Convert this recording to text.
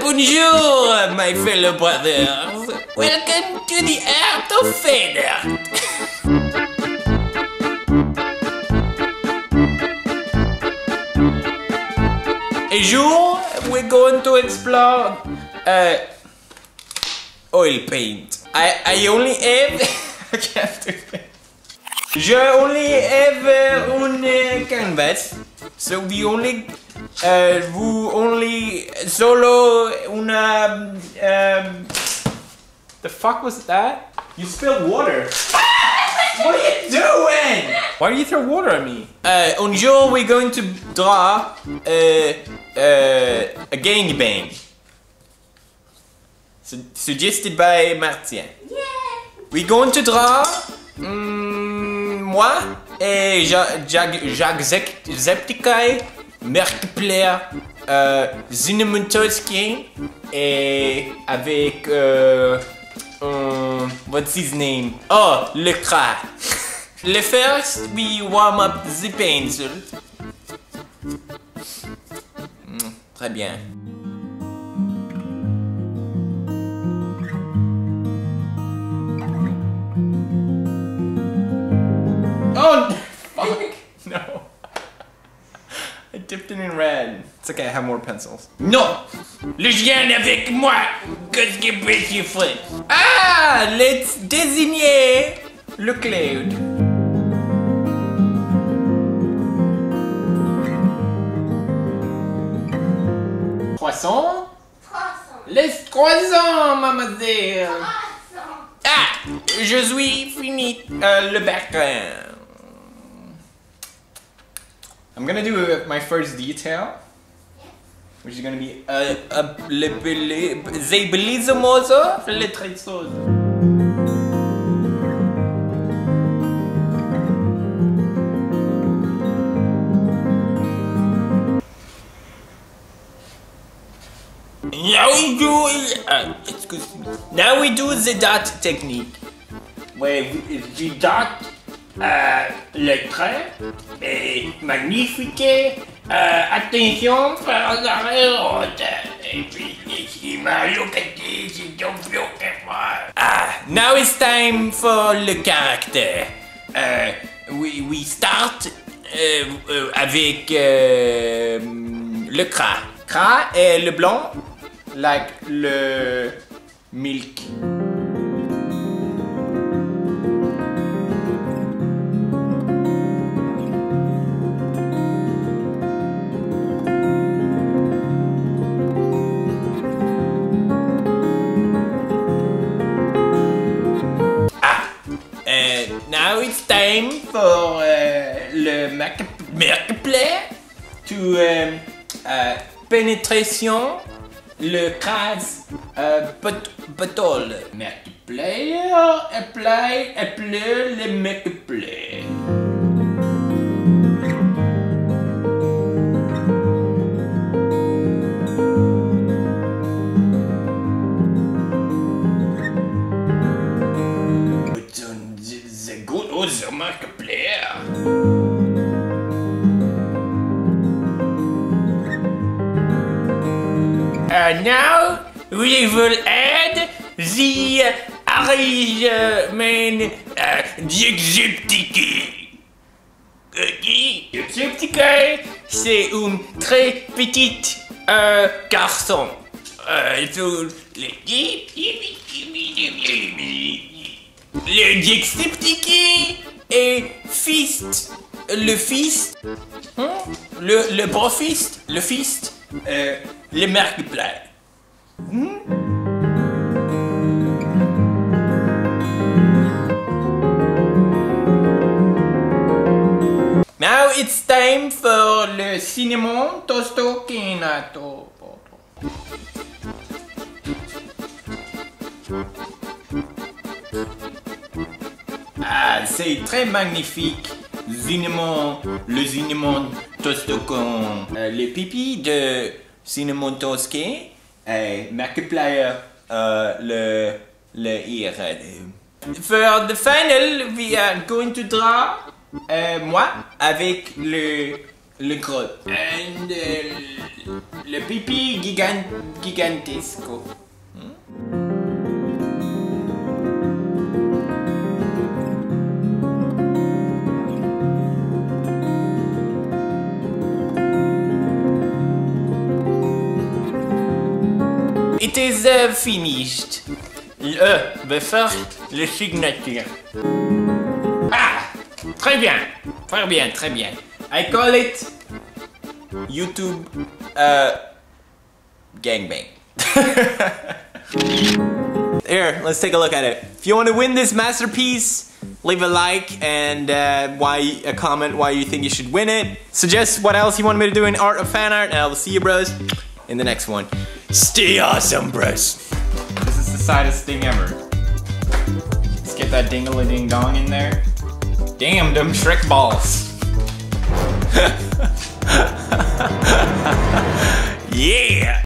Bonjour, my fellow brothers. Welcome to the art of fan art. A jour, we're going to explore uh, oil paint. I, I only have. I can't do. Je only have uh, one uh, canvas, so we only. Uh, vous only solo una. Um, the fuck was that? You spilled water. what are you doing? Why do you throw water at me? Uh, un jour we're going to draw uh, uh, a gangbang. Su- suggested by Martien. Yeah. We're going to draw mm, moi et Ja- Jag- Jacques Zek- Merkplair, euh, et avec euh, um, what's his name? Oh, le cra. Le first we warm up the pencil. Mm, très bien. It's okay, I have more pencils. Non! Le chien avec moi! Qu'est-ce que peux-tu faire? Ah! Let's désigner le cloud. Croissant? Les croissants, mademoiselle! Ah! Je suis fini euh, le background. I'm gonna do my first detail, which is gonna be uh, uh, le, le, the bellissimoso le trezzoso. Now we do, uh, excuse me. Now we do the dot technique. Where we, we dot euh, le trait magnifique. Euh, attention, par la haute. Et puis, ici, ma localité, c'est donc Ah, now it's time for le character. Euh, we, we start euh, euh, avec euh, le cra. Cra est le blanc, like le milk. For uh, le Merkplay to um, uh, penetration le crase uh, bottle. Merkplay apply apply le Merkplay. And now we will add the arrangement uh, Diexeptique. Diexeptique, c'est un très petit euh, garçon. Euh, le fist. Le fist. Hein? Le, le profiste. Le fist. Euh, le Merkplay. Now it's time for le cinnamon tosto kinato. Ah, c'est très magnifique. Cinnamon, le cinnamon tostocon. Euh, les de cinnamon tosqué. Et Markiplier, euh, le, le ear. For the final, we are going to draw euh, moi avec le le crotte. And euh, le pipi gigan gigantesco. It is uh, finished. Faire le signature. Ah! Très bien. Très bien, très bien. I call it YouTube uh, gangbang. Here, let's take a look at it. If you want to win this masterpiece, leave a like and uh, why a comment why you think you should win it. Suggest what else you want me to do in art of fan art, and I will see you, bros, in the next one. Stay awesome, bros. This is the saddest thing ever. Let's get that dingle ding dong in there. Damn them Shrek balls. yeah!